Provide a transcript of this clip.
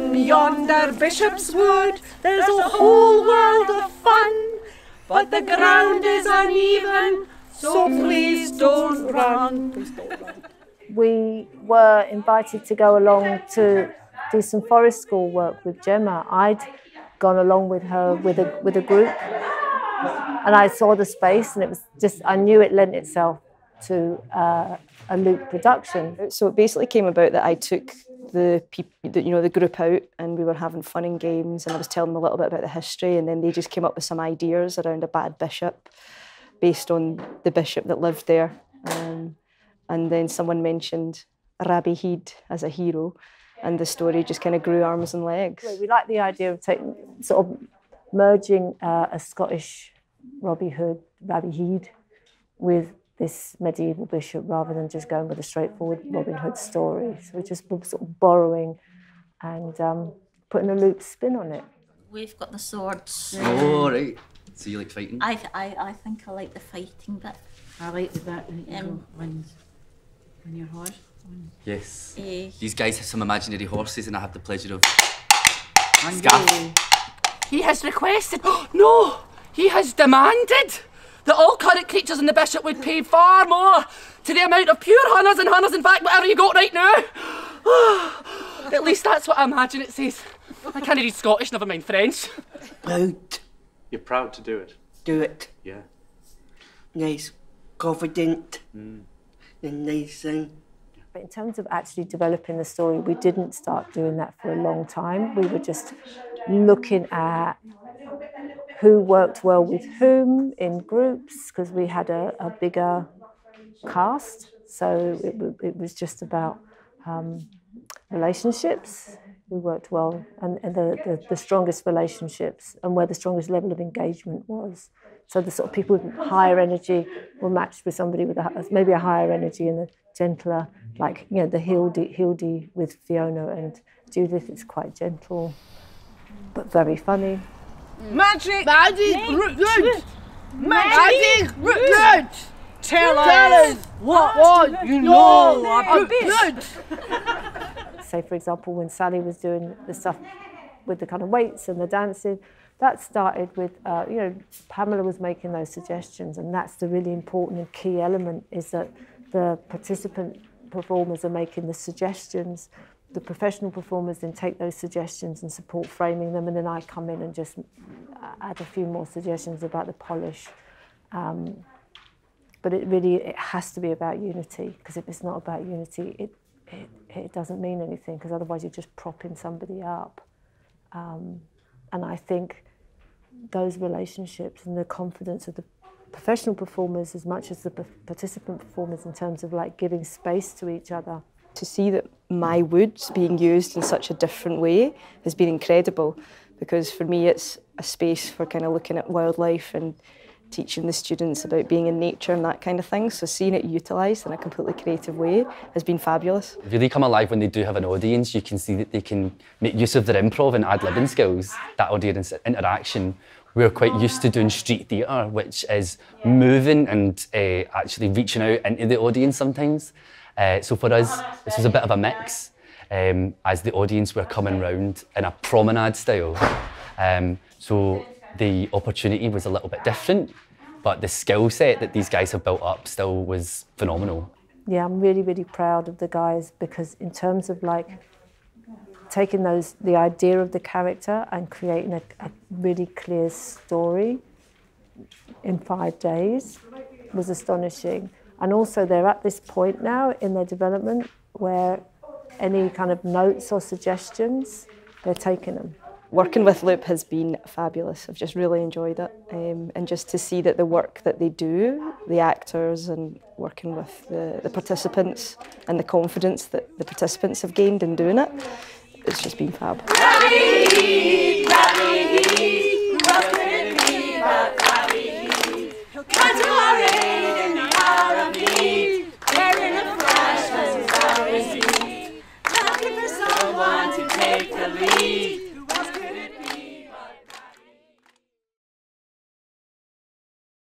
And yonder Bishopswood, there's a whole world of fun. But the ground is uneven, so please don't run. Please don't run. We were invited to go along to do some forest school work with Gemma. I'd gone along with her with a with a group, and I saw the space, and it was just I knew it lent itself to uh, a loop production. So it basically came about that I took the people, you know, the group out, and we were having fun and games, and I was telling them a little bit about the history, and then they just came up with some ideas around a bad bishop, based on the bishop that lived there, um, and then someone mentioned Rabbie Heid as a hero, and the story just kind of grew arms and legs. We like the idea of taking sort of merging uh, a Scottish Robbie Hood, Rabbie Heid, with this medieval bishop rather than just going with a straightforward Robin Hood story. So we're just sort of borrowing and um, putting a loop spin on it. We've got the swords. Oh, right. So you like fighting? I, I, I think I like the fighting bit. I like the bit Um, when, when your horse. Yes. Eh, These guys have some imaginary horses, and I have the pleasure of. And Scaff. He has requested, no, he has demanded that all current creatures in the bishop would pay far more to the amount of pure hunters and hunters, in fact, whatever you got right now. At least that's what I imagine it says. I can't read Scottish, never mind French. Proud. You're proud to do it. Do it. Yeah. Nice. Confident. Mm. The nice thing. But in terms of actually developing the story, we didn't start doing that for a long time. We were just looking at who worked well with whom in groups because we had a, a bigger cast. So it, it was just about um, relationships who worked well and, and the, the, the strongest relationships and where the strongest level of engagement was. So the sort of people with higher energy were matched with somebody with a, maybe a higher energy and a gentler, like you know the Hildy, Hildy with Fiona and Judith. It's quite gentle, but very funny. Magic! Magic! Good! Magic! Good! Tell Tell us us what, what you know about good! say, for example, when Sally was doing the stuff with the kind of weights and the dancing, that started with, uh, you know, Pamela was making those suggestions, and that's the really important and key element is that the participant performers are making the suggestions. The professional performers then take those suggestions and support framing them, and then I come in and just add a few more suggestions about the polish. Um, but it really it has to be about unity because if it's not about unity, it it, it doesn't mean anything because otherwise you're just propping somebody up. Um, and I think those relationships and the confidence of the professional performers as much as the participant performers in terms of like giving space to each other. To see that my wood's being used in such a different way has been incredible because for me it's a space for kind of looking at wildlife and teaching the students about being in nature and that kind of thing. So seeing it utilised in a completely creative way has been fabulous. really come alive when they do have an audience. You can see that they can make use of their improv and ad libbing skills, that audience interaction. We're quite used to doing street theatre, which is moving and uh, actually reaching out into the audience sometimes. Uh, so for us, this was a bit of a mix. Um, as the audience were coming round in a promenade style. Um, so the opportunity was a little bit different, but the skill set that these guys have built up still was phenomenal. Yeah, I'm really, really proud of the guys because in terms of like taking those the idea of the character and creating a, a really clear story in five days was astonishing. And also they're at this point now in their development where any kind of notes or suggestions, they're taking them. Working with Loop has been fabulous. I've just really enjoyed it. Um, and just to see that the work that they do, the actors and working with the, the participants and the confidence that the participants have gained in doing it, it's just been fab. Rabbie, take the lead.